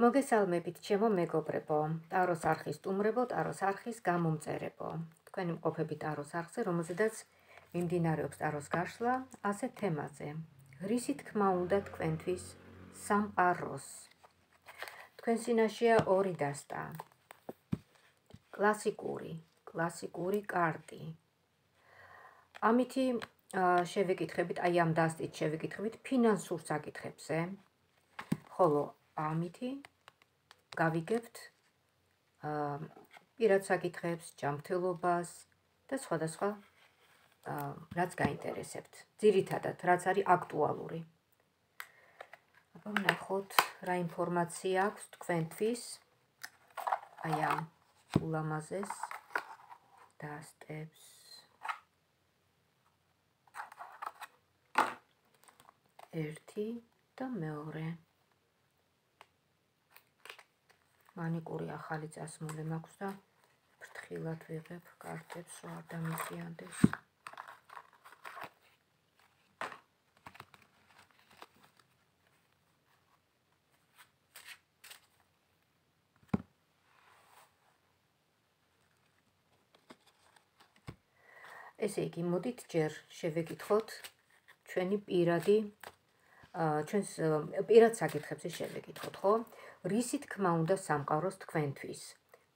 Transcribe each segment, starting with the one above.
მოგესალმებით, ჩემო მეგობრებო, ტაროს არხის სტუმრებო, ტაროს არხის გამომწერებო. თქვენი მყოფები ტაროს არხზე, რომელზედაც მიმდინარეობს ტაროს გაშლა ასეთ თემაზე. რისი თქმა უნდა თქვენთვის სამყაროს. თქვენ სინაშია ორი დასტა. კლასიკური, კლასიკური კარტი. ამითი შევეკითხებით, აი ამ დასტით შევეკითხებით ფინანსურ საკითხებზე. ხოლო ამითი გავიგებთ აა პირად საკითხებს, ჯანმრთელობას და სხვადასხვა აა რაც გაინტერესებთ. ძირითადად რაც არის აქტუალური. აბა ნახოთ რა ინფორმაცია აქვს თქვენთვის აი ამ ულამაზეს დასტებს. ერთი და მეორე მანიკური ახალი წასმული მაქვს და ფრთხილად ვიღებ კარტებს, რომ არ დამიზიანდეს. ესე იგი, მოდით ჯერ შევეკითხოთ ჩვენი პირადი ჩვენს პირად საკითხებზე შევეკითხოთ, ხო? რისი თქმა უნდა სამყაროს თქვენთვის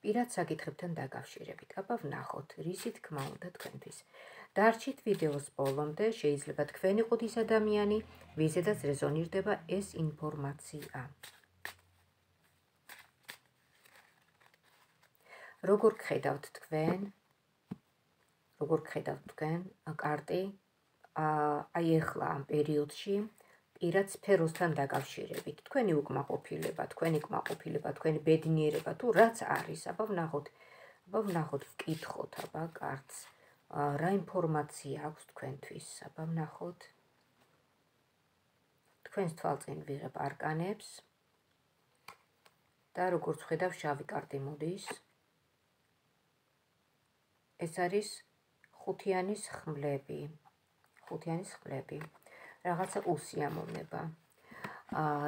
პირად საკითხებთან დაკავშირებით. აბა ვნახოთ, რისი თქმა უნდა თქვენთვის. დარჩით ვიდეოს ბოლომდე, შეიძლება თქვენ იყოთ ის ადამიანი, ვიზედაც რეზონირდება ეს ინფორმაცია. როგორ ხედავთ თქვენ? როგორ ხედავთ თქვენ კარტი? აი ახლა ამ პერიოდში პირად სფეროსთან დაკავშირებით. თქვენი უკმაყოფილება, თქვენი კმაყოფილება, თქვენი ბედნიერება თუ რაც არის, აბა ვნახოთ. აბა ვნახოთ, ვკითხოთ აბა კარტს. რა ინფორმაცია აქვს თქვენთვის? აბა ვნახოთ. თქვენს თვალწინ ვიღებ არკანებს. და როგორც ხედავ, შავი კარტი მოდის. ეს არის ხუთიანის ხმლები. ხუთიანის ხმლები. რაღაცა უსიამოვნება.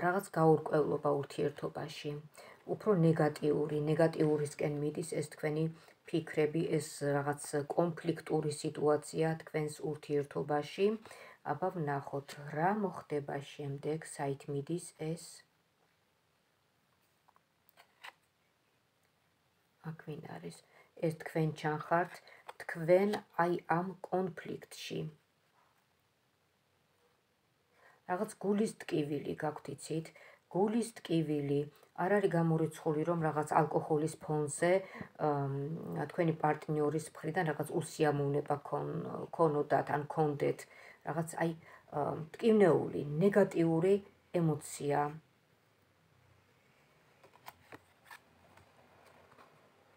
რაღაც გაურკვევლობა ურთიერთობაში. უფრო ნეგატიური, ნეგატიურისკენ მიდის ეს თქვენი ფიქრები, ეს რაღაც კონფლიქტური სიტუაცია თქვენს ურთიერთობაში. აბა ვნახოთ, რა მოხდება შემდეგ, საით მიდის ეს აქ ვინ არის? ეს თქვენ ჩანხართ, თქვენ აი ამ კონფლიქტში. რაღაც გულის ტკივილი გაქვთ იცით გულის ტკივილი არ არის გამორიცხული რომ რაღაც ალკოჰოლის ფონზე თქვენი პარტნიორის მხრიდან რაღაც უსიამოვნება ქონოდათ ან ქონდეთ. რაღაც აი ტკივნეული ნეგატიური ემოცია.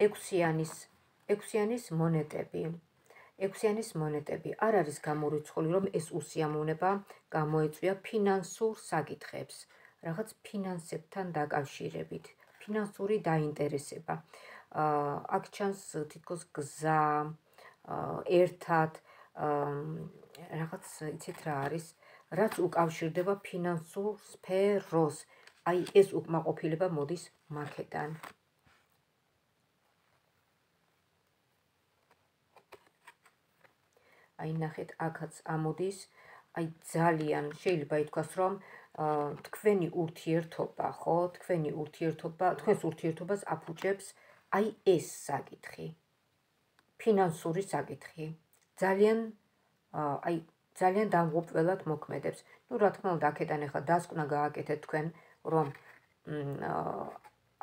ექვსიანის ექვსიანის მონეტები ექვსიანის მონეტები არ არის გამორიცხული, რომ ეს უსიამოვნება გამოეწვია ფინანსურ საკითხებს, რაღაც ფინანსებთან დაკავშირებით, ფინანსური დაინტერესება. აა აქ ჩანს თითქოს გზა, აა ერთად აა რაღაც იცით რა არის, რაც უკავშირდება ფინანსურ სფეროს. აი ეს უკმაყოფილება მოდის მაქედან. აი ნახეთ აქაც ამოდის. აი ძალიან შეიძლება ითქვას რომ თქვენი ურთიერთობა ხო? თქვენი ურთიერთობა თქვენს ურთიერთობას აფუჭებს აი ეს საკითხი. ფინანსური საკითხი. ძალიან აი ძალიან დამღუპველად მოქმედებს. ну რა თქმა უნდა აქედან ახლა დასკვნა გააკეთეთ თქვენ რომ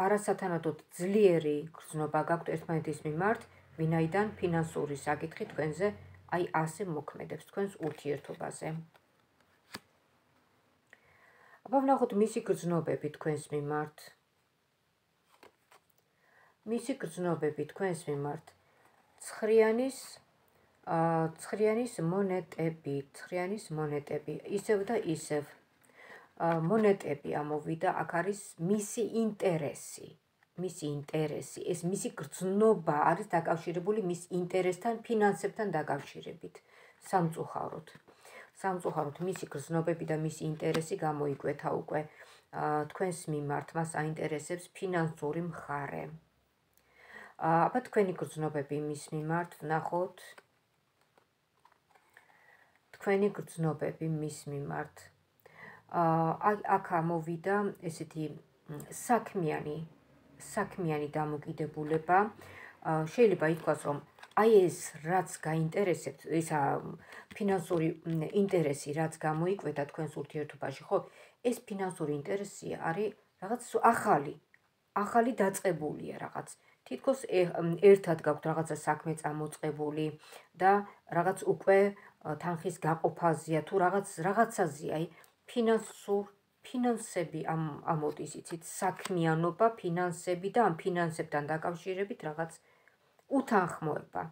არასათანადოდ ძლიერი გრძნობა გაქვთ ერთმანეთის მიმართ ვინაიდან ფინანსური საკითხი თქვენზე აი ასე მოქმედებს თქვენს ურთიერთობაზე. აბა ვნახოთ მისი გრძნობები თქვენს მიმართ. მისი გრძნობები თქვენს მიმართ. ცხრიანის აა ცხრიანის მონეტები, ცხრიანის მონეტები, ისევ და ისევ. აა მონეტები ამოვიდა, აქ არის მისი ინტერესი. მისი ინტერესი, ეს მისი გრძნობა არის დაკავშირებული მის ინტერესთან, ფინანსებთან დაკავშირებით, სამწუხაროდ. სამწუხაროდ მისი გრძნობები და მისი ინტერესი გამოიკვეთა უკვე თქვენს მიმართ, მას აინტერესებს ფინანსური მხარე. აბა თქვენი გრძნობები მის მიმართ ვნახოთ თქვენი გრძნობები მის მიმართ. აა აქ ამოვიდა ესეთი საქმიანი საქმიანი დამოკიდებულება. შეიძლება ითქვას, რომ აი ეს რაც გაინტერესებს, ისა ფინანსური ინტერესი რაც გამოიკვეთა თქვენს ურთიერთობაში, ხო? ეს ფინანსური ინტერესი არის რაღაც ახალი, ახალი დაწყებულია რაღაც. თითქოს ერთად გაქვთ რაღაცა საქმე წამოწყებული და რაღაც უკვე თანხის გაყოფაზეა თუ რაღაც რაღაცაზეა, აი ფინანსურ ფინანსები ამ ამოდის იცით საქმიანობა, ფინანსები და ამ ფინანსებთან დაკავშირებით რაღაც უთანხმოება.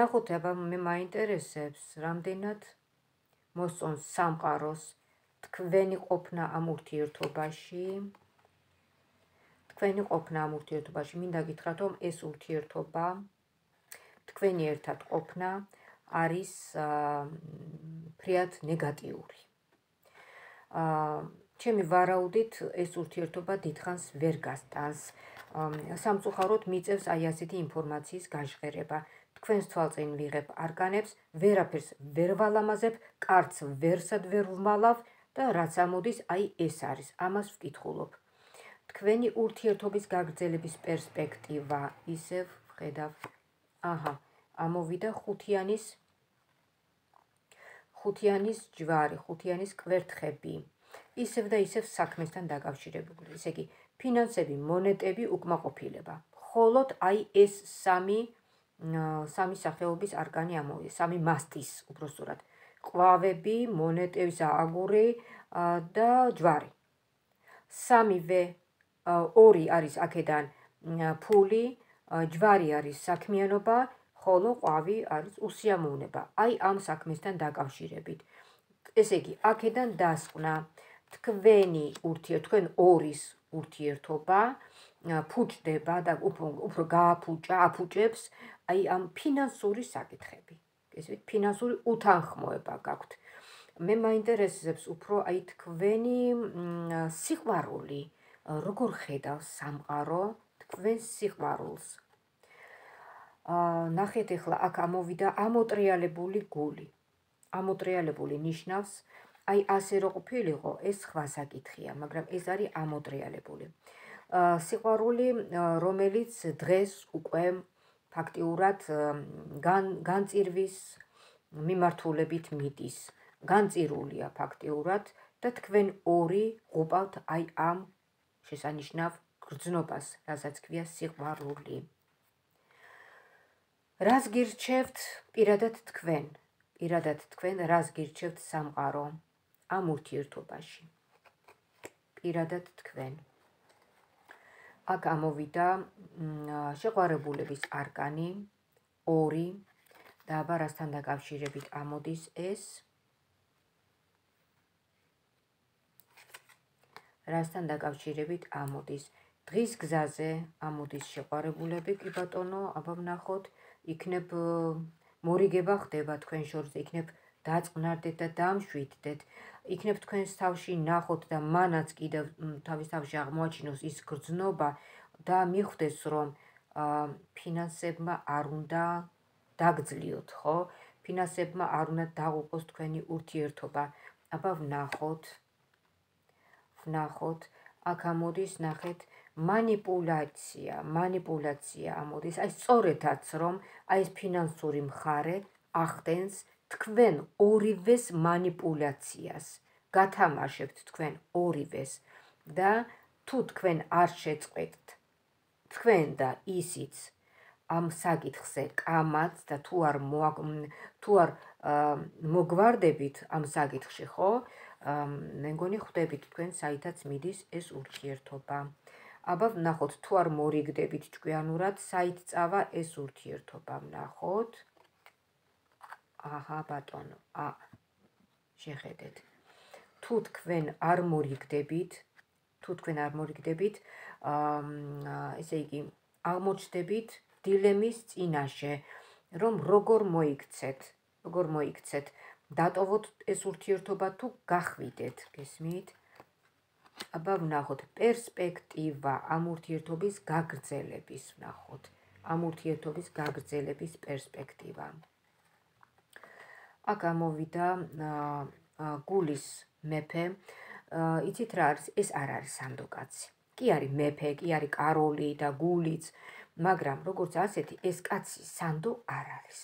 ნახოთ, აბა მე მაინტერესებს, რამდენად მოსწონს სამყაროს თქვენი ყოფნა ამ ურთიერთობაში. თქვენი ყოფნა ამ ურთიერთობაში, მინდა გითხრათ, რომ ეს ურთიერთობა თქვენი ერთად ყოფნა არის ფრიად ნეგატიური. ჩემი ვარაუდით ეს ურთიერთობა დიდხანს ვერ გასტანს. სამწუხაროდ მიწევს აი ასეთი ინფორმაციის გაჟღერება. თქვენს თვალწინ ვიღებ არგანებს, ვერაფერს ვერ ვალამაზებ, კარც ვერსად ვერ ვმალავ და რაც ამოდის, აი ეს არის. ამას ვკითხულობ. თქვენი ურთიერთობის გაგრძელების პერსპექტივა ისევ ვხედავ. აჰა, ამოვიდა ხუთიანის ხუთიანის ჯვარი, ხუთიანის კვერთხები. ისევ და ისევ საქმესთან დაკავშირებული. ესე იგი, ფინანსები, მონეტები, უკმაყოფილება. ხოლოდ აი ეს სამი სამი სახეობის არგანი ამოვიდა, სამი მასტის უბრალოდ. ყვავები, მონეტების აგური და ჯვარი. სამივე ორი არის აქედან ფული, ჯვარი არის საქმიანობა, ხოლო ყვავი არის უსიამოვნება. აი ამ საქმესთან დაკავშირებით. ესე იგი, აქედან დასკვნა თქვენი ურთიერთ თქვენ ორის ურთიერთობა ფუჭდება და უფრო უფრო გააფუჭა, აფუჭებს აი ამ ფინანსური საკითხები. ესეთ ფინანსური უთანხმოება გაქვთ. მე მაინტერესებს უფრო აი თქვენი სიყვარული, როგორ ხედავს სამყარო თქვენ სიყვარულს. ნახეთ ახლა აქ ამოვიდა ამოტრიალებული გული. ამოტრიალებული ნიშნავს აი ასე რო ყოფილიყო, ეს სხვა საკითხია, მაგრამ ეს არის ამოტრიალებული. სიყვარული, რომელიც დღეს უკვე ფაქტიურად განწირვის მიმართულებით მიდის. განწირულია ფაქტიურად და თქვენ ორი ყოფავთ აი ამ შესანიშნავ გრძნობას, რასაც ქვია სიყვარული. რას გირჩევთ პირადად თქვენ? პირადად თქვენ რას გირჩევთ სამყარო? ამ ურთიერთობაში. პირადად თქვენ. აქ ამოვიდა შეყვარებულების არკანი 2 და აბა რასთან დაკავშირებით ამოდის ეს? რასთან დაკავშირებით ამოდის? დღის გზაზე ამოდის შეყვარებულები, კი ბატონო, აბა ვნახოთ, იქნებ მორიგება ხდება თქვენ შორზე, იქნებ დაწყნარდეთ და დამშვიდდეთ. იქნებ თქვენს თავში ნახოთ და მანაც კიდევ თავის თავში აღმოაჩინოს ის გრძნობა და მიხვდეს რომ ფინანსებმა არ უნდა დაგძლიოთ, ხო? ფინანსებმა არ უნდა დაღუპოს თქვენი ურთიერთობა. აბა ვნახოთ. ვნახოთ. აქ ამოდის ნახეთ манипуляция, манипуляция ამოდის. აი სწორედაც რომ აი ეს ფინანსური მხარე ახდენს თქვენ ორივეს манипуляციას. გათამაშებთ თქვენ ორივეს და თუ თქვენ არ შეწყვეტთ თქვენ და ისიც ამ საკითხზე კამაც და თუ არ თუ არ მოგვარდებით ამ საკითხში, ხო? მე მგონი ხვდებით თქვენ საითაც მიდის ეს ურთიერთობა. აბა ნახოთ თუ არ მორიგდებით ჭკვიანურად საით წავა ეს ურთიერთობა ნახოთ აჰა ბატონო ა შეხედეთ თუ თქვენ არ მორიგდებით თუ თქვენ არ მორიგდებით აა ესე იგი აღმოჩნდებით დილემის წინაშე რომ როგორ მოიქცეთ როგორ მოიქცეთ დატოვოთ ეს ურთიერთობა თუ გახვიდეთ, გესმით? აბა ვნახოთ პერსპექტივა ამ ურთიერთობის გაგრძელების ვნახოთ. ამ ურთიერთობის გაგრძელების პერსპექტივა. აქ ამოვიდა გულის მეფე. იცით რა არის? ეს არ არის სანდოკაცი. კი არის მეფე, კი არის კაროლი და გულიც, მაგრამ როგორც ასეთი ეს კაცი სანდო არ არის.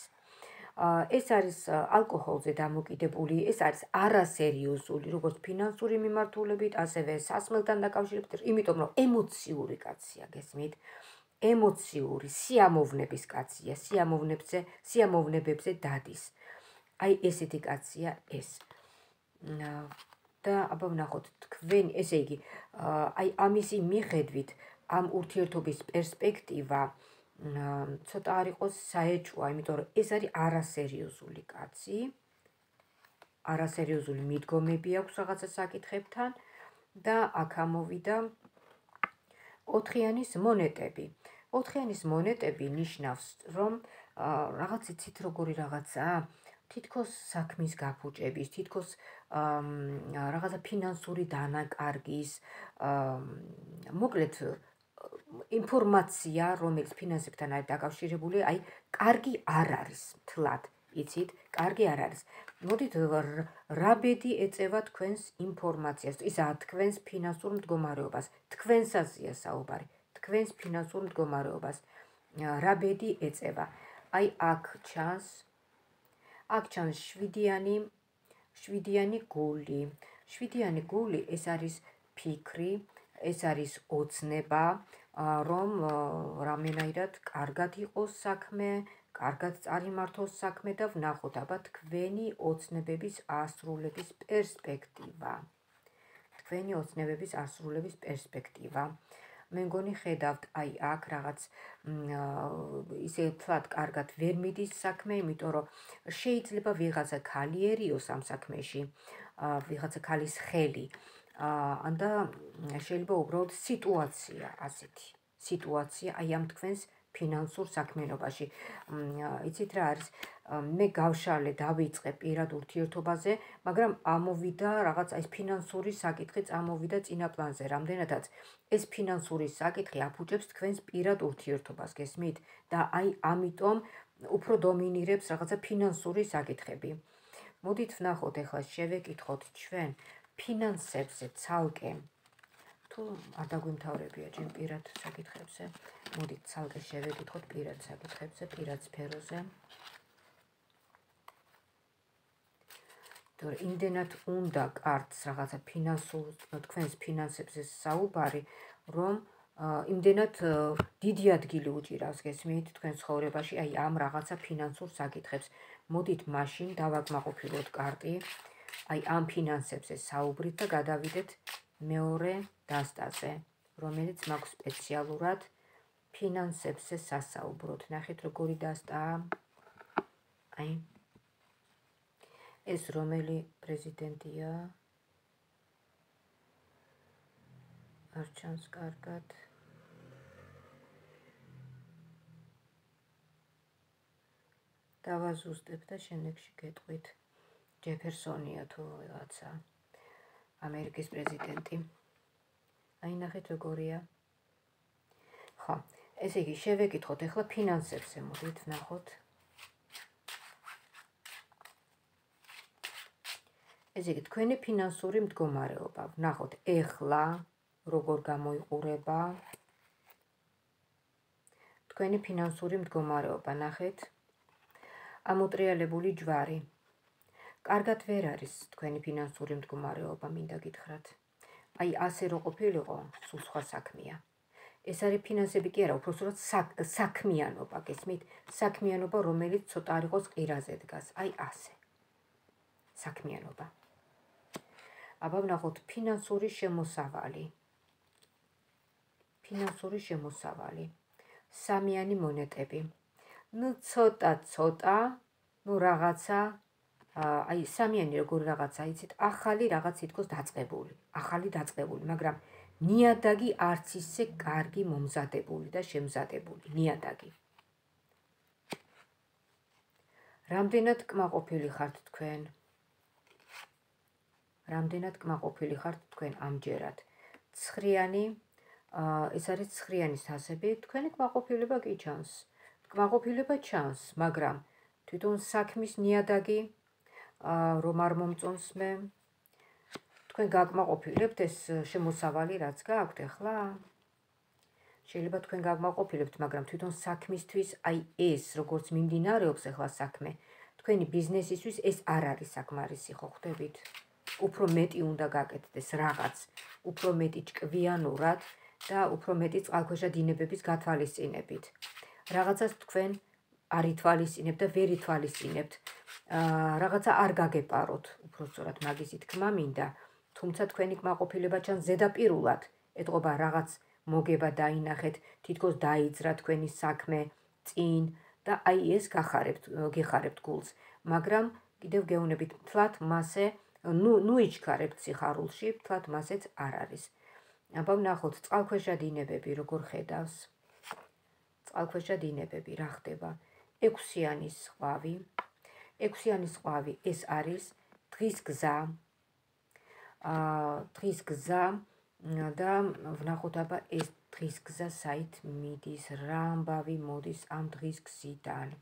ეს არის ალკოჰოლზე დამოკიდებული, ეს არის არასერიოზული, როგორც ფინანსური მიმართულებით, ასევე სასმელთან დაკავშირებით, იმიტომ რომ ემოციური კაცია, გესმით? ემოციური, სიამოვნების კაცია, სიამოვნებზე, სიამოვნებებზე დადის. აი ესეთი კაცია ეს. და აბა ვნახოთ თქვენ, ესე იგი, აი ამისი მიხედვით ამ ურთიერთობის პერსპექტივა ცოტა არ იყოს საეჭვა, იმიტომ რომ ეს არის არასერიოზული კაცი. არასერიოზული მიდგომები აქვს რაღაცა საკითხებთან და აქ ამოვიდა ოთხიანის მონეტები. ოთხიანის მონეტები ნიშნავს, რომ რაღაც იცით როგორი რაღაცაა, თითქოს საქმის გაფუჭების, თითქოს რაღაცა ფინანსური დანაკარგის, მოკლედ ინფორმაცია, რომელიც ფინანსებთან არის დაკავშირებული, აი, კარგი არ არის, თლად, იცით? კარგი არ არის. მოდით რა ბედი ეწევა თქვენს ინფორმაციას, ისაა თქვენს ფინანსურ მდგომარეობას, თქვენსაზეა საუბარი, თქვენს ფინანსურ მდგომარეობას. რა ბედი ეწევა? აი, აქ ჩანს აქ ჩანს შვიდიანი შვიდიანი გული. შვიდიანი გული ეს არის ფიქრი, ეს არის ოცნება, რომ რამენაირად კარგად იყოს საქმე, კარგად წარიმართოს საქმე და ვნახოთ აბა თქვენი ოცნებების ასრულების პერსპექტივა. თქვენი ოცნებების ასრულების პერსპექტივა. მე მგონი ხედავთ აი აქ რაღაც ისე თლად კარგად ვერ მიდის საქმე, იმიტომ რომ შეიძლება ვიღაცა ქალიერიოს ამ საქმეში, ვიღაცა ქალის ხელი. ან და შეიძლება უბრალოდ სიტუაცია ასეთი. სიტუაცია აი ამ თქვენს ფინანსურ საქმიანობაში. იცით რა არის? მე გავშალე, დავიწყე პირად ურთიერთობაზე, მაგრამ ამოვიდა რაღაც ეს ფინანსური საკითხი წამოვიდა წინაპლანზე. რამდენადაც ეს ფინანსური საკითხი აფუჭებს თქვენს პირად ურთიერთობას, გესმით? და აი ამიტომ უფრო დომინირებს რაღაცა ფინანსური საკითხები. მოდით ვნახოთ ახლა შევეკითხოთ ჩვენ ფინანსებზე ცალკე თუ არ დაგვიმთავრებია ჯერ პირად საკითხებზე. მოდით ცალკე შევეკითხოთ პირად საკითხებზე, პირად სფეროზე. თორე იმდენად უნდა კარტს რაღაცა ფინანსურ თქვენს ფინანსებზე საუბარი, რომ იმდენად დიდი ადგილი უჭირავს გესმით თქვენ ცხოვრებაში, აი ამ რაღაცა ფინანსურ საკითხებს. მოდით მაშინ დავაკმაყოფილოთ კარტი. აი ამ ფინანსებზე საუბრით და გადავიდეთ მეორე დასტაზე, რომელიც მაქვს სპეციალურად ფინანსებზე სასაუბროთ. ნახეთ როგორი დასტაა. აი ეს რომელი პრეზიდენტია? არჩანს კარგად. დავაზუსტებ და შენებში გეტყვით. ჯეფერსონია თუ რაღაცა. ამერიკის პრეზიდენტი. აი ნახეთ როგორია. ხო, ესე იგი შევეკითხოთ ახლა ფინანსებზე, მოდით ნახოთ. ესე იგი თქვენი ფინანსური მდგომარეობა, ნახოთ ახლა როგორ გამოიყურება. თქვენი ფინანსური მდგომარეობა, ნახეთ. ამოტრიალებული ჯვარი. კარგად ვერ არის თქვენი ფინანსური მდგომარეობა, მინდა გითხრათ. აი, ასე რო ყოფილიყო, სულ სხვა საქმეა. ეს არის ფინანსები კი არა, უბრალოდ საქმიანობა, გესმით? საქმიანობა, რომელიც ცოტა არ იყოს ყირაზე დგას. აი, ასე. საქმიანობა. აბა ვნახოთ ფინანსური შემოსავალი. ფინანსური შემოსავალი. სამიანი მონეტები. ნუ ცოტა-ცოტა, ნუ რაღაცა აი სამიანი როგორ რაღაცა იცით ახალი რაღაც ითქოს დაწყებული. ახალი დაწყებული მაგრამ ნიადაგი არც ისე კარგი მომზადებული და შემზადებული. ნიადაგი. რამდენად კმაყოფილი ხართ თქვენ? რამდენად კმაყოფილი ხართ თქვენ ამჯერად. ცხრიანი ეს არის ცხრიანის თასები, თქვენი კმაყოფილება კი ჩანს. კმაყოფილება ჩანს, მაგრამ თვითონ საქმის ნიადაგი რომ არ მომწონს მე. თქვენ გაკმაყოფილებთ ეს შემოსავალი რაც გაქვთ ახლა? შეიძლება თქვენ გაკმაყოფილებთ მაგრამ თვითონ საქმისთვის აი ეს როგორც მიმდინარეობს ახლა საქმე თქვენი ბიზნესისთვის ეს არ არის საკმარისი ხო ხვდებით უფრო მეტი უნდა გაკეთდეს რაღაც უფრო მეტი ჭკვიანურად და უფრო მეტი წყალქვეშა დინებების გათვალისწინებით. რაღაცას თქვენ არ ითვალისწინებთ და ვერ ითვალისწინებთ. აა რაღაცა არ გაგეპაროთ, უფრო სწორად მაგისი თქმა მინდა, თუმცა თქვენი კმაყოფილება ჩანს ზედაპირულად, ეთყობა რაღაც მოგება დაინახეთ, თითქოს დაიძრა თქვენი საქმე წინ და აი ეს გახარებთ, გეხარებთ გულს, მაგრამ კიდევ გეუნებით თლათ მასე, ნუ ნუ იჩქარებთ სიხარულში, თლათ მასეც არ არის. აბა ვნახოთ წყალქვეშა დინებები როგორ ხედავს. წყალქვეშა დინებები რა ხდება? ექვსიანის ყვავი. ექვსიანის ყვავი ეს არის დღის გზა. აა დღის გზა და ვნახოთ აბა ეს დღის გზა საით მიდის, რა ამბავი მოდის ამ დღის გზიდან.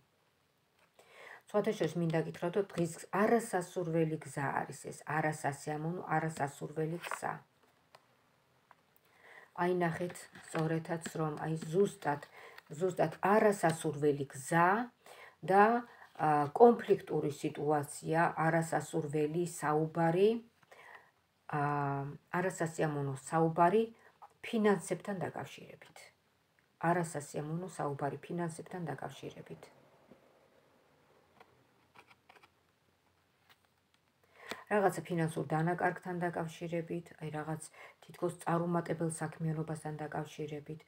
სხვათაშორის მინდა გითხრათ, რომ დღის არასასურველი გზა არის ეს, არასასიამოვნო, არასასურველი გზა. აი ნახეთ, სწორედაც რომ აი ზუსტად ზუსტად არასასურველი გზა და კონფლიქტური სიტუაცია, არასასურველი საუბარი, არასასიამოვნო საუბარი ფინანსებთან დაკავშირებით. არასასიამოვნო საუბარი ფინანსებთან დაკავშირებით. რაღაცა ფინანსურ დანაკარგთან დაკავშირებით, აი რაღაც თითქოს წარუმატებელ საქმიანობასთან დაკავშირებით,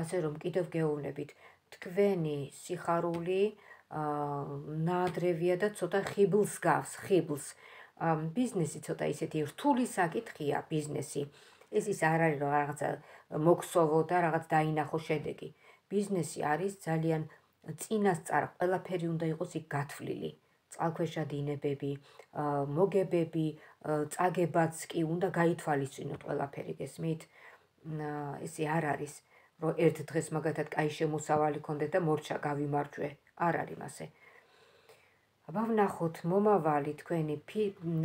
ასე რომ კიდევ გეუბნებით, თქვენი სიხარული აა ნაადრევია და ცოტა ხიბლს გავს, ხიბლს. ბიზნესი ცოტა ისეთი რთული საკითხია, ბიზნესი. ეს ის არ არის რომ რაღაცა მოქსოვო და რაღაც დაინახო შედეგი. ბიზნესი არის ძალიან წინასწარ, ყველაფერი უნდა იყოს იქ გათვლილი. წყალქვეშა დინებები, მოგებები, წაგებაც კი უნდა გაითვალისწინოთ ყველაფერი გესმით. ესე არ არის, რომ ერთ დღეს მაგათად კაი შემოსავალი გქონდეთ და მორჩა გავიმარჯვე. არ არის მასე. აბა ვნახოთ მომავალი თქვენი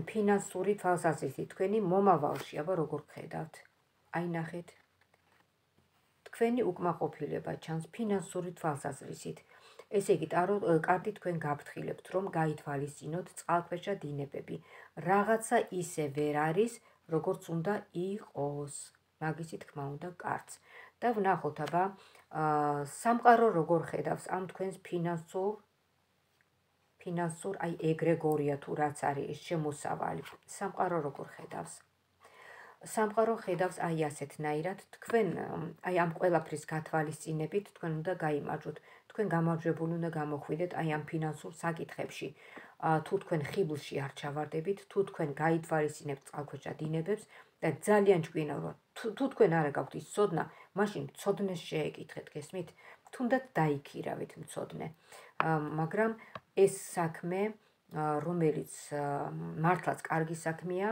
ფინანსური თვალსაზრისით, თქვენი მომავალში, აბა როგორ ხედავთ? აი ნახეთ. თქვენი უკმაყოფილება ჩანს ფინანსური თვალსაზრისით. ესე იგი, ტარო კარტი თქვენ გაფრთხილებთ, რომ გაითვალისწინოთ წყალქვეშა დინებები. რაღაცა ისე ვერ არის, როგორც უნდა იყოს. მაგისი თქმა უნდა კარტს. და ვნახოთ აბა, სამყარო როგორ ხედავს ამ თქვენს ფინანსურ ფინანსურ აი ეგრეგორია თუ რაც არის შემოსავალი. სამყარო როგორ ხედავს? სამყარო ხედავს აი ასეთნაირად თქვენ აი ამ ყველაფრის გათვალისწინებით თქვენ უნდა გამოიმარჯვოთ თქვენ გამარჯვებული უნდა გამოხვიდეთ აი ამ ფინანსურ საკითხებში. თუ თქვენ ხიბლში არ ჩავარდებით, თუ თქვენ გაითვალისწინებთ წყალქვეშა დინებებს და ძალიან ჭკვიანო რომ თუ თქვენ არ გაქვთ ის ცოდნა, მაშინ ცოდნეს შეეკითხეთ, გესმით? თუნდაც დაიქირავეთ ცოდნე. მაგრამ ეს საქმე, რომელიც მართლაც კარგი საქმეა,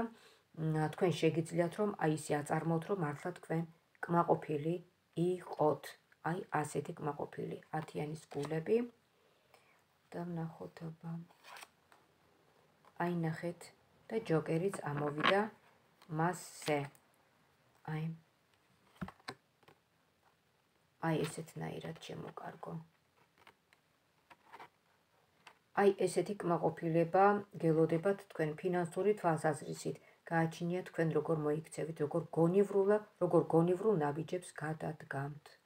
თქვენ შეგიძლიათ რომ აი ისე აწარმოოთ, რომ მართლა თქვენ კმაყოფილი იყოთ. აი ასეთი კმაყოფილი 10-იანის გულები და ნახოთ აბა აი ნახეთ. და ჯოკერიც ამოვიდა მასზე. აი. აი ესეთნაირად შემოკარგო. აი ესეთი კმაყოფილება გელოდებათ თქვენ ფინანსური თვალსაზრისით გააჩინიათ თქვენ როგორ მოიქცევით როგორ გონივრულად როგორ გონივრულ ნაბიჯებს გადადგამთ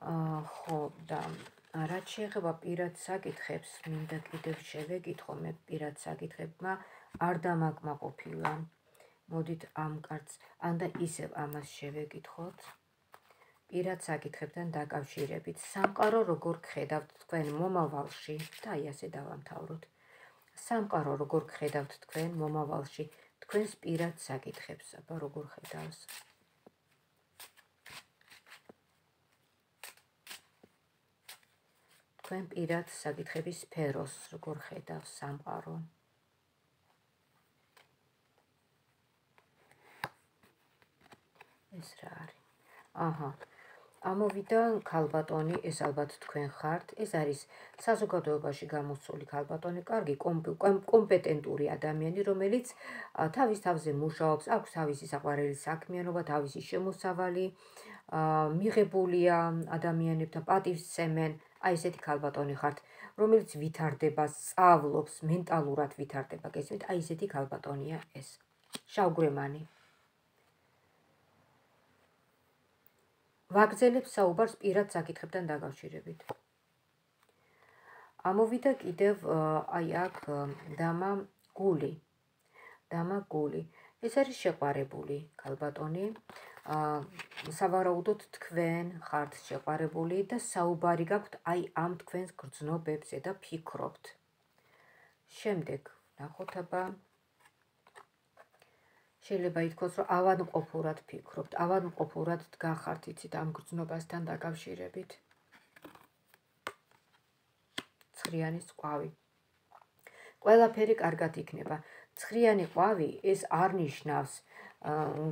ხო და რაც შეეხება პირად საკითხებს, მინდა კიდევ შევეკითხო მე პირად საკითხებმა არ დამაკმაყოფილა. მოდით ამ კარტს ან და ისევ ამას შევეკითხოთ. პირად საკითხებთან დაკავშირებით, სამყარო როგორ ხედავთ თქვენ მომავალში და აი ასე დავამთავროთ. სამყარო როგორ ხედავთ თქვენ მომავალში, თქვენს პირად საკითხებს, აბა როგორ ხედავს? თქვენ პირად საკითხების სფეროს, როგორ ხედავს სამყარო. ეს რა არის? აჰა. ამოვიდა ქალბატონი, ეს ალბათ თქვენ ხართ. ეს არის საზოგადოებაში გამოსული ქალბატონი, კარგი კომპეტენტური ადამიანი, რომელიც თავის თავზე მუშაობს, აქვს თავისი საყვარელი საქმიანობა, თავისი შემოსავალი, მიღებულია ადამიანებთან, პატივს ცემენ. აი ესეთი ქალბატონი ხართ, რომელიც ვითარდება, სწავლობს, მენტალურად ვითარდება, გესმით? აი ესეთი ქალბატონია ეს. შავგრემანი. ვაგზელებს საუბარს პირად საკითხებთან დაკავშირებით. ამოვიდა კიდევ აი აქ დამა გული. დამა გული. ეს არის შეყარებული ქალბატონი. აა სავარაუდოდ თქვენ ხართ შეყარებული და საუბარი გაქვთ აი ამ თქვენს გრძნობებზე და ფიქრობთ. შემდეგ ნახოთ აბა შეიძლება ითქვას, რომ ავანმყოფურად ფიქრობთ, ავანმყოფურად დგახართ, იცით, ამ გრძნობასთან დაკავშირებით. ცხრიანი სყვავი. ყველაფერი კარგად იქნება. ცხრიანი ყვავი ეს არნიშნავს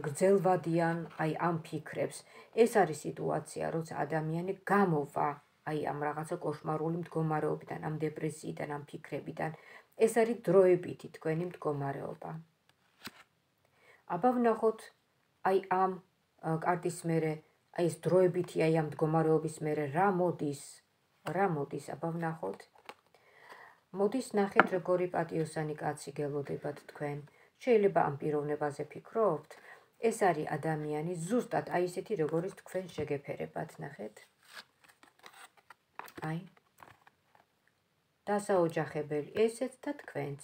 გრძელვადიან აი ამ ფიქრებს. ეს არის სიტუაცია, როცა ადამიანი გამოვა აი ამ რაღაცა кошмарული მდგომარეობიდან, ამ დეპრესიიდან, ამ ფიქრებიდან. ეს არის დროებითი თქვენი მდგომარეობა. აბა ვნახოთ აი ამ კარტის მერე აი ეს დროებითი აი ამ მდგომარეობის მერე რა მოდის? რა მოდის აბა ვნახოთ მოდის ნახეთ როგორი პატიოსანი კაცი გელოდებათ თქვენ. შეიძლება ამ პიროვნებაზე ფიქრობთ. ეს არის ადამიანი ზუსტად აი ესეთი როგორიც თქვენ შეგეფერებათ ნახეთ. აი. დასაოჯახებელი ესეც და თქვენც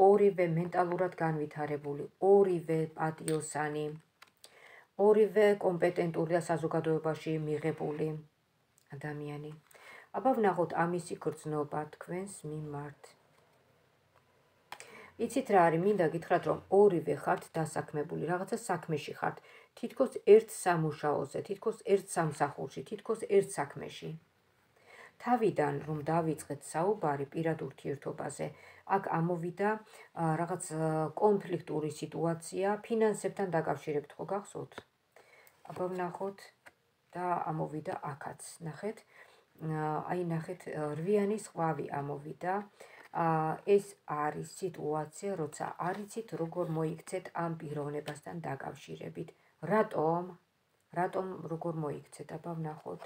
ორივე მენტალურად განვითარებული, ორივე პატიოსანი, ორივე კომპეტენტური და საზოგადოებაში მიღებული ადამიანი. აბა ვნახოთ ამისი გრძნობა თქვენს მიმართ. იცით რა არის, მინდა გითხრათ, რომ ორივე ხართ დასაქმებული, რაღაცა საქმეში ხართ, თითქოს ერთ სამუშაოზე, თითქოს ერთ სამსახურში, თითქოს ერთ საქმეში. თავიდან რომ დავიწყეთ საუბარი პირად ურთიერთობაზე, აქ ამოვიდა რაღაც კონფლიქტური სიტუაცია ფინანსებთან დაკავშირებით ხო გახსოვთ? აბა ვნახოთ და ამოვიდა აქაც. ნახეთ. აი ნახეთ რვიანის ყვავი ამოვიდა. აა ეს არის სიტუაცია, როცა არიცით როგორ მოიქცეთ ამ პიროვნებასთან დაკავშირებით. რატომ? რატომ როგორ მოიქცეთ? აბა ვნახოთ.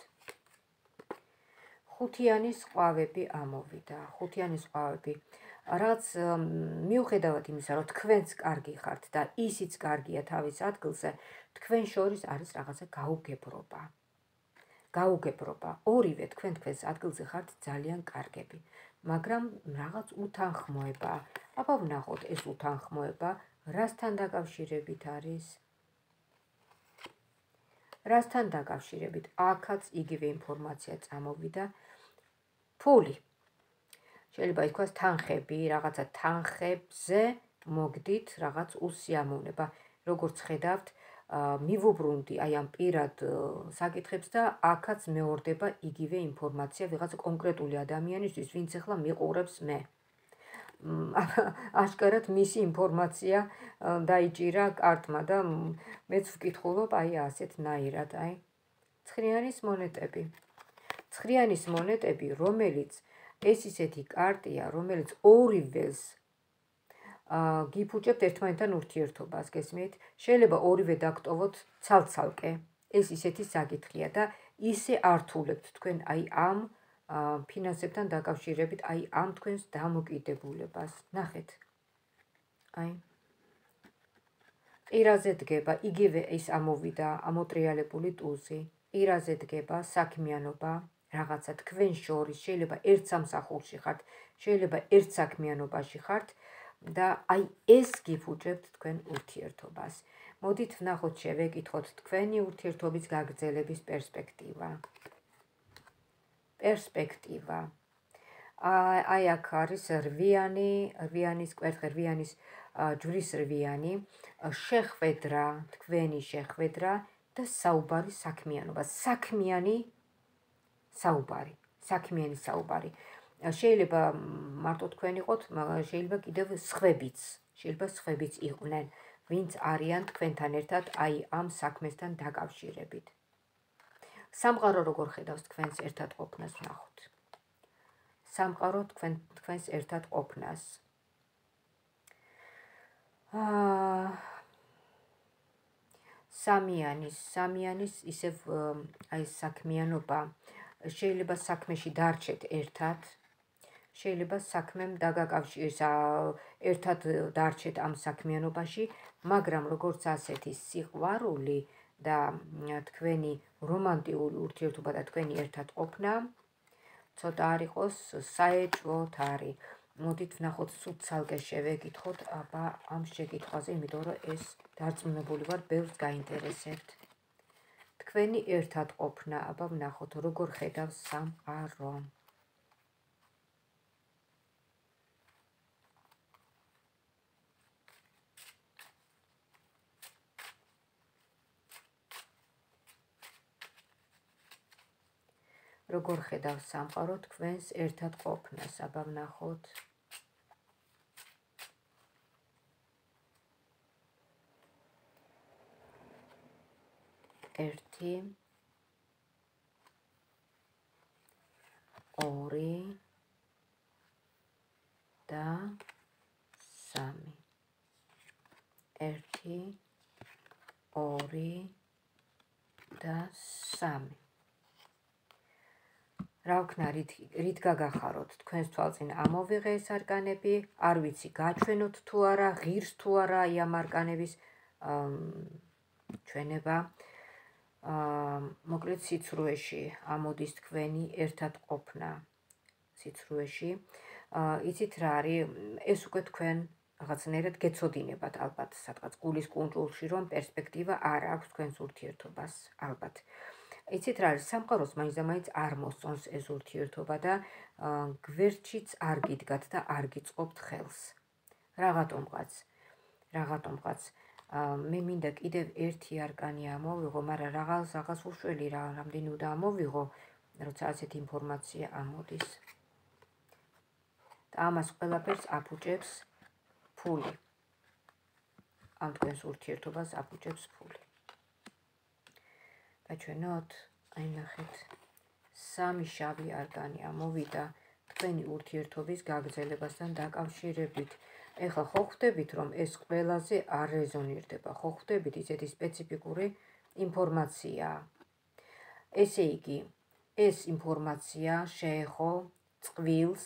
ხუთიანის ყვავები ამოვიდა. ხუთიანის ყვავები. რაც მიუხედავად იმისა, რომ თქვენც კარგი ხართ და ისიც კარგია თავის ადგილზე, თქვენ შორის არის რაღაცა გაუგებრობა. გაუგებრობა. ორივე თქვენ თქვენს ადგილზე ხართ ძალიან კარგები, მაგრამ რაღაც უთანხმოება. აბა ვნახოთ ეს უთანხმოება რასთან დაკავშირებით არის? რასთან დაკავშირებით? აქაც იგივე ინფორმაცია წამოვიდა. ფული. შეიძლება ითქვას თანხები, რაღაცა თანხებზე მოგდით რაღაც უსიამოვნება. როგორც ხედავთ, მივუბრუნდი აი ამ პირად საკითხებს და აქაც მეორდება იგივე ინფორმაცია ვიღაც კონკრეტული ადამიანისთვის, ვინც ახლა მიყურებს მე. აშკარად მისი ინფორმაცია დაიჭირა კარტმა და მეც ვკითხულობ აი ასეთ ნაირად, აი. ცხრიანის მონეტები. ცხრიანის მონეტები, რომელიც ეს ისეთი კარტია, რომელიც ორივეს აა გიფუჭებთ ერთმანეთთან ურთიერთობას, გესმით? შეიძლება ორივე დაგტოვოთ ცალ-ცალკე. ეს ისეთი საკითხია და ისე ართულებთ თქვენ აი ამ ფინანსებთან დაკავშირებით, აი ამ თქვენს დამოკიდებულებას. ნახეთ. აი ყირაზე დგება, იგივე ის ამოვიდა ამოტრიალებული ტუზი. ყირაზე დგება საქმიანობა, რაღაცა თქვენ შორის შეიძლება ერთ სამსახურში ხართ, შეიძლება ერთ საქმიანობაში ხართ და აი ეს გიფუჭებთ თქვენ ურთიერთობას. მოდით ვნახოთ შევეკითხოთ თქვენი ურთიერთობის გაგრძელების პერსპექტივა. პერსპექტივა. აი აქ არის რვიანი, რვიანის კვერთხი, რვიანის ჯვრის რვიანი, შეხვედრა, თქვენი შეხვედრა და საუბარი საქმიანობა. საქმიანი საუბარი, საქმიანი საუბარი. შეიძლება მარტო თქვენ იყოთ, შეიძლება კიდევ სხვებიც, შეიძლება სხვებიც იყვნენ, ვინც არიან თქვენთან ერთად აი ამ საქმესთან დაკავშირებით. სამყარო როგორ ხედავს თქვენს ერთად ყოფნას ნახოთ. სამყარო თქვენ თქვენს ერთად ყოფნას. აა სამიანის, სამიანის ისევ აი საქმიანობა შეიძლება საქმეში დარჩეთ ერთად. შეიძლება საქმემ დაგაკავშირდეს ერთად დარჩეთ ამ საქმიანობაში, მაგრამ როგორც ასეთი სიყვარული და თქვენი რომანტიკული ურთიერთობა და თქვენი ერთად ყოფნა ცოტა არ იყოს საეჭვოთ არის. მოდით ვნახოთ სულ ცალკე შევეკითხოთ აბა ამ შეკითხვაზე, იმიტომ რომ ეს დარწმუნებული ვარ, ბევრს გაინტერესებთ. თქვენი ერთად ყოფნა, აბა ვნახოთ როგორ ხედავს სამყარო. როგორ ხედავს სამყარო თქვენს ერთად ყოფნას, აბა ვნახოთ. ერთი ორი და სამი. ერთი ორი და სამი. რა ვქნა რით რით გაგახაროთ? თქვენს თვალწინ ამოვიღე ეს არკანები არ ვიცი გაჩვენოთ თუ არა ღირს თუ არა აი ამ არკანების ჩვენება. აა მოკლედ სიცრუეში ამოდის თქვენი ერთად ყოფნა. სიცრუეში. აა იცით რა არის? ეს უკვე თქვენ რაღაცნაირად გეცოდინებათ ალბათ სადღაც გულის კუნჭულში რომ პერსპექტივა არ აქვს თქვენს ურთიერთობას ალბათ. აა იცით რა არის? სამყაროს მაინც-მაინც არ მოსწონს ეს ურთიერთობა და გვერდშიც არ გიდგათ და არ გიწყობთ ხელს. რაღაცომღაც რაღაცომღაც მე მინდა კიდევ ერთი არკანი ამოვიღო, მაგრამ რაღაც რაღაც უშველი რა, რამდენი უნდა ამოვიღო, როცა ასეთ ინფორმაცია ამოდის. და ამას ყველაფერს აფუჭებს ფული. ამ თქვენს ურთიერთობას აფუჭებს ფული. გაჩვენოთ, აი ნახეთ. სამი შავი არკანი ამოვიდა თქვენი ურთიერთობის გაგრძელებასთან დაკავშირებით. ეხლა ხო ხვდებით, რომ ეს ყველაზე არ რეზონირდება. ხო ხვდებით, ისეთი სპეციფიკური ინფორმაცია. ესე იგი, ეს ინფორმაცია შეეხო წყვილს,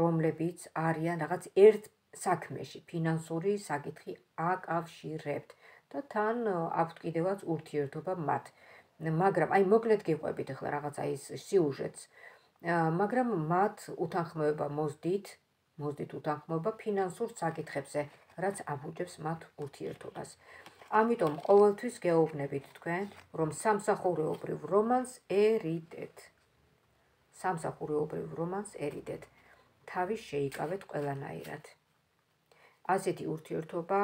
რომლებიც არიან რაღაც ერთ საქმეში, ფინანსური საკითხი აკავშირებთ და თან აქვთ კიდევაც ურთიერთობა მათ. მაგრამ აი მოკლედ გიყვებით ახლა რაღაცა ის სიუჟეტს მაგრამ მათ უთანხმოება მოძდით მოძდით უთანხმოება ფინანსურ საკითხებზე რაც აბუჯებს მათ ურთიერთობას. ამიტომ ყოველთვის გეუბნებით თქვენ რომ სამსახურეობრივ რომანს ერიდეთ. სამსახურეობრივ რომანს ერიდეთ. თავი შეიკავეთ ყველანაირად. ასეთი ურთიერთობა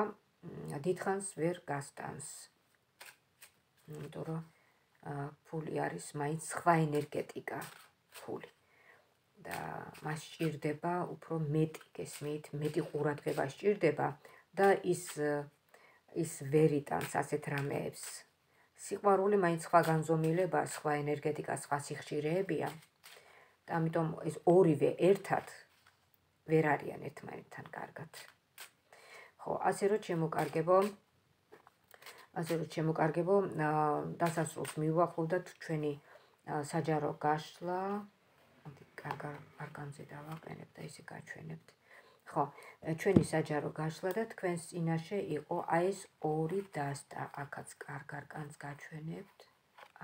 დიდხანს ვერ გასტანს. იმიტომ რომ ფული არის მაინც სხვა ენერგეტიკა ფული და მას სჭირდება უფრო მეტი გესმით მეტი ყურადღება სჭირდება და ის ის ვერიტანს ასეთ რამეებს. სიყვარული მაინც სხვა განზომილება სხვა ენერგეტიკა სხვა სიხშირეებია. და ამიტომ ეს ორივე ერთად ვერ არიან ერთმანეთთან კარგად. ხო ასე რომ შემოკარგებო ასე რომ შემოკარგებო დასასრულს მივუახლოვდათ ჩვენი საჯარო გაშლა კარგ არკანზე დავაყენებ და ისე გაჩვენებთ. ხო ჩვენი საჯარო გაშლა და თქვენს წინაშე იყო აი ეს ორი დასტა. აქაც კარგ არკანს გაჩვენებთ.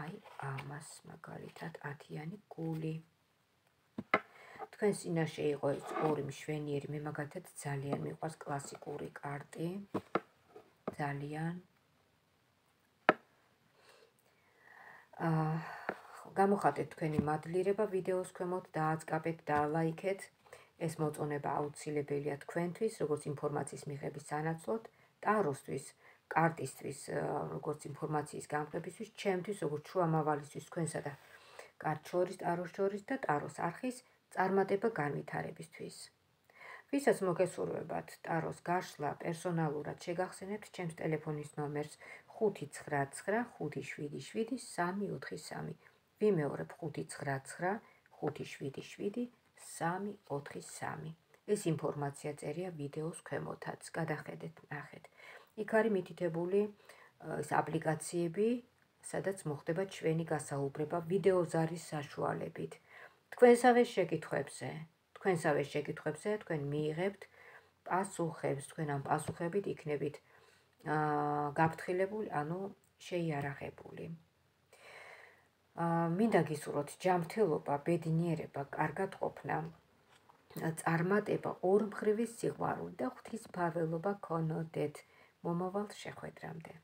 აი ამას მაგალითად 10-იანი გული. თქვენს წინაშე იყო ეს ორი მშვენიერი მე მაგალითად ძალიან მიყვარს კლასიკური კარტი. ძალიან. აა გამოხატეთ თქვენი მადლიერება ვიდეოს ქვემოთ დააწყაბეთ და ლაიქეთ. ეს მოწონება აუცილებელია თქვენთვის, როგორც ინფორმაციის მიღების სანაცვლოდ, ტაროსთვის, კარტისთვის, როგორც ინფორმაციის გამყრებისთვის, ჩემთვის, როგორც შუამავალისთვის, თქვენსა და კართ შორის, ტაროს შორის და ტაროს არხის წარმატება განვითარებისთვის. ვისაც მოგესურვებათ ტაროს გაშლა პერსონალურად შეგახსენებთ ჩემს ტელეფონის ნომერს 599577343. ვიმეორებ 599577343. ეს ინფორმაცია წერია ვიდეოს ქვემოთაც. გადახედეთ, ნახეთ. იქ არის მითითებული ეს აპლიკაციები, სადაც მოხდება ჩვენი გასაუბრება ვიდეო ზარის საშუალებით. თქვენსავე შეკითხვებზე, თქვენსავე შეკითხვებზე თქვენ მიიღებთ პასუხებს, თქვენ ამ პასუხებით იქნებით აა გაფრთხილებული, ანუ შეიარაღებული. მინდა გისურვოთ ჯანმრთელობა, ბედნიერება, კარგად ყოფნა, წარმატება, ორმხრივი სიყვარული და ღვთის ფარველობა ქონოდეთ მომავალ შეხვედრამდე.